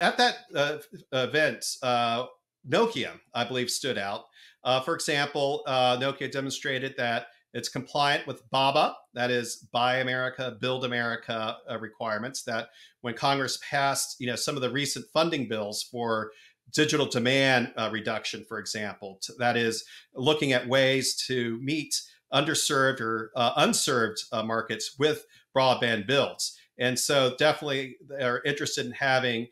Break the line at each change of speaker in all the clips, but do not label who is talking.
At that uh, event, uh, Nokia, I believe, stood out. Uh, for example, uh, Nokia demonstrated that it's compliant with BABA, that is Buy America, Build America uh, requirements. That when Congress passed, you know, some of the recent funding bills for digital demand uh, reduction, for example, that is looking at ways to meet underserved or unserved markets with broadband builds. And so, definitely, they're interested in having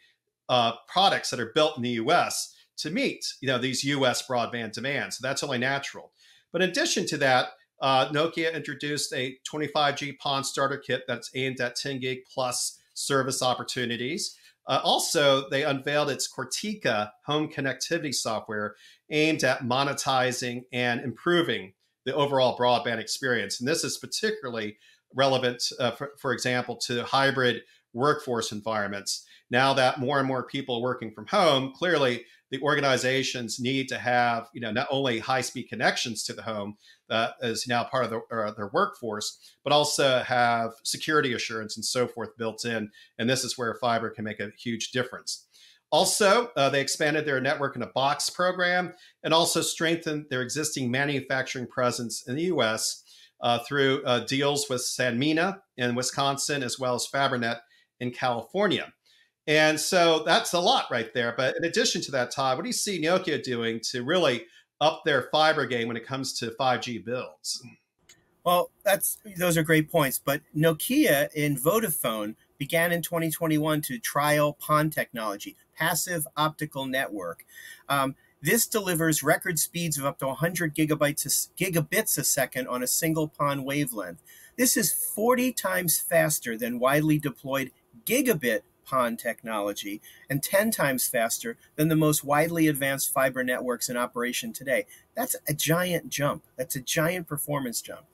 uh, products that are built in the U.S. to meet, you know, these U.S. broadband demands. So that's only natural. But in addition to that, uh, Nokia introduced a 25G PON starter kit that's aimed at 10 gig plus service opportunities. Uh, also, they unveiled its Corteca home connectivity software aimed at monetizing and improving the overall broadband experience. And this is particularly relevant, uh, for, for example, to hybrid workforce environments. Now that more and more people are working from home, clearly the organizations need to have, you know, not only high-speed connections to the home that is now part of the, uh, their workforce, but also have security assurance and so forth built in. And this is where fiber can make a huge difference. Also, uh, they expanded their network in a box program and also strengthened their existing manufacturing presence in the U.S. Uh, through uh, deals with Sanmina in Wisconsin as well as Fabrinet in California. And so that's a lot right there. But in addition to that, Todd, what do you see Nokia doing to really up their fiber game when it comes to 5G builds?
Well, that's those are great points. But Nokia and Vodafone began in 2021 to trial PON technology, passive optical network. Um, this delivers record speeds of up to 100 gigabytes a, gigabits a second on a single PON wavelength. This is 40 times faster than widely deployed gigabit PON technology and 10 times faster than the most widely advanced fiber networks in operation today. That's a giant jump. That's a giant performance jump.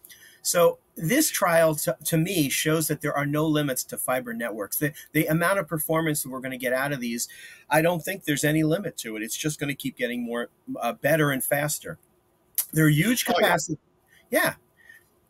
So this trial to, to, me shows that there are no limits to fiber networks. The, the amount of performance that we're going to get out of these, I don't think there's any limit to it. It's just going to keep getting more uh, better and faster. They're huge capacity. Oh, yeah. yeah.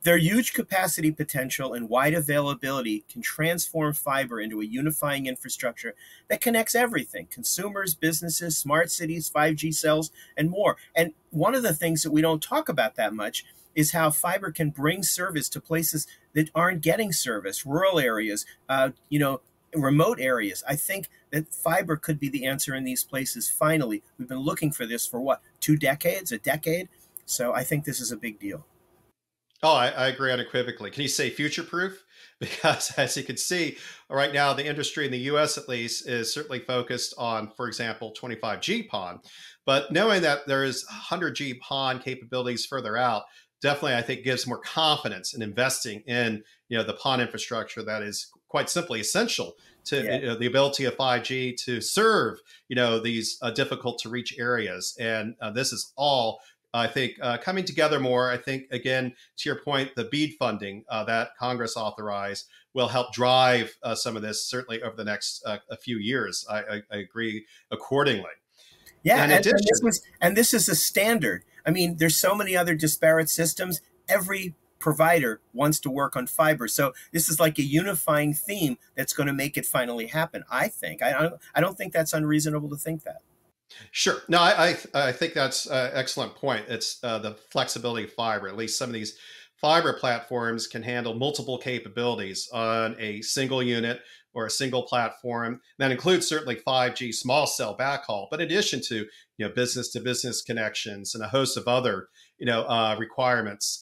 Their huge capacity potential and wide availability can transform fiber into a unifying infrastructure that connects everything consumers, businesses, smart cities, 5G cells, and more. And one of the things that we don't talk about that much is how fiber can bring service to places that aren't getting service, rural areas, uh, you know, remote areas. I think that fiber could be the answer in these places. Finally, we've been looking for this for what, two decades, a decade? So I think this is a big deal.
Oh, I, I agree unequivocally. Can you say future proof? Because as you can see, right now, the industry in the US at least is certainly focused on, for example, 25G PON. But knowing that there is 100G PON capabilities further out, definitely I think gives more confidence in investing in you know the PON infrastructure that is quite simply essential to yeah. you know, the ability of 5G to serve you know these uh, difficult to reach areas. And uh, this is all I think uh, coming together more. I think again to your point, the BEAD funding uh, that Congress authorized will help drive uh, some of this certainly over the next uh, a few years. I, I, I, agree accordingly.
Yeah, and, addition, and, this was, and this is a standard. I mean, there's so many other disparate systems. Every provider wants to work on fiber. So this is like a unifying theme that's going to make it finally happen. I think. I I don't think that's unreasonable to think that.
Sure. No, I I, I think that's an excellent point. It's uh, the flexibility of fiber. At least some of these fiber platforms can handle multiple capabilities on a single unit or a single platform. That includes certainly 5G small cell backhaul, but in addition to you know business to business connections and a host of other you know uh, requirements.